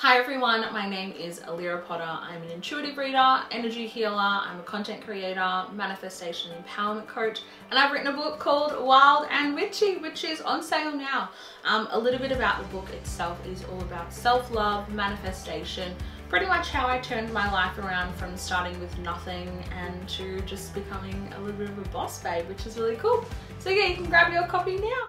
Hi everyone, my name is Allira Potter. I'm an intuitive reader, energy healer, I'm a content creator, manifestation empowerment coach, and I've written a book called Wild and Witchy, which is on sale now. Um, a little bit about the book itself is all about self-love, manifestation, pretty much how I turned my life around from starting with nothing and to just becoming a little bit of a boss babe, which is really cool. So yeah, you can grab your copy now.